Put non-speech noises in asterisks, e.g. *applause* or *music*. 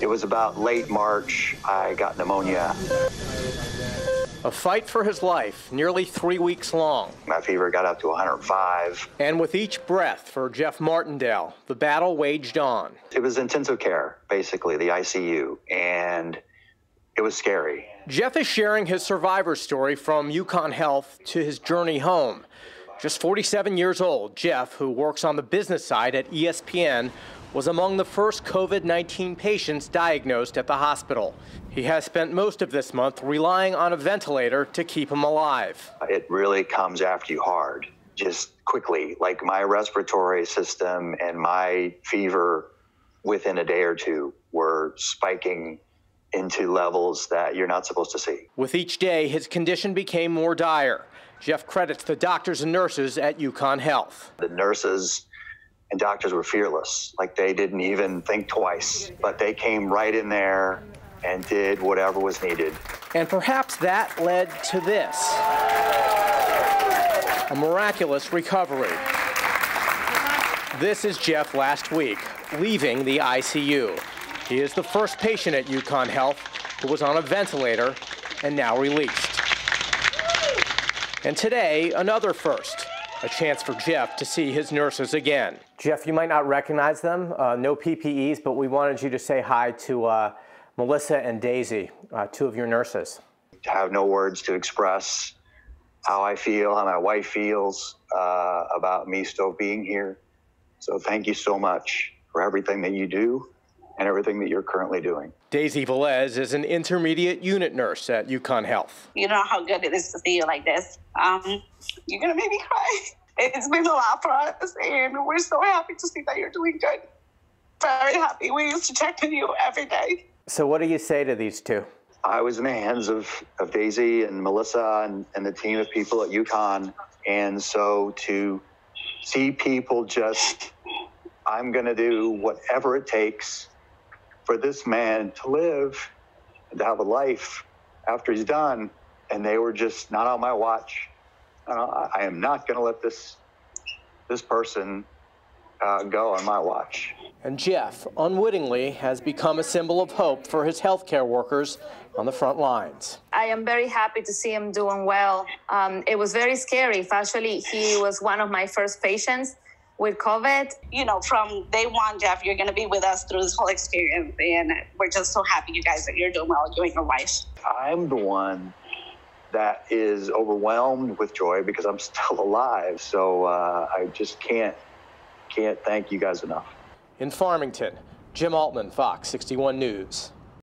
It was about late March. I got pneumonia. A fight for his life, nearly three weeks long. My fever got up to 105. And with each breath for Jeff Martindale, the battle waged on. It was intensive care, basically, the ICU, and it was scary. Jeff is sharing his survivor story from UConn Health to his journey home. Just 47 years old, Jeff, who works on the business side at ESPN, was among the first COVID 19 patients diagnosed at the hospital. He has spent most of this month relying on a ventilator to keep him alive. It really comes after you hard, just quickly. Like my respiratory system and my fever within a day or two were spiking into levels that you're not supposed to see. With each day, his condition became more dire. Jeff credits the doctors and nurses at UConn Health. The nurses and doctors were fearless. Like they didn't even think twice, but they came right in there and did whatever was needed. And perhaps that led to this a miraculous recovery. This is Jeff last week, leaving the ICU. He is the first patient at UConn Health who was on a ventilator and now released. And today, another first a chance for Jeff to see his nurses again. Jeff, you might not recognize them, uh, no PPEs, but we wanted you to say hi to uh, Melissa and Daisy, uh, two of your nurses. I have no words to express how I feel, how my wife feels uh, about me still being here. So thank you so much for everything that you do and everything that you're currently doing. Daisy Velez is an intermediate unit nurse at UConn Health. You know how good it is to see you like this. Um, you're going to make me cry. *laughs* It's been a lot for us, and we're so happy to see that you're doing good. Very happy. We used to check on you every day. So, what do you say to these two? I was in the hands of, of Daisy and Melissa and, and the team of people at UConn. And so to see people just, I'm going to do whatever it takes for this man to live and to have a life after he's done. And they were just not on my watch. Uh, I am not going to let this this person uh, go on my watch. And Jeff, unwittingly, has become a symbol of hope for his healthcare workers on the front lines. I am very happy to see him doing well. Um, it was very scary. Actually, he was one of my first patients with COVID. You know, from day one, Jeff, you're going to be with us through this whole experience. And we're just so happy, you guys, that you're doing well, you and your wife. I'm the one that is overwhelmed with joy because I'm *laughs* still alive. So uh, I just can't can't thank you guys enough. In Farmington, Jim Altman, Fox 61 News.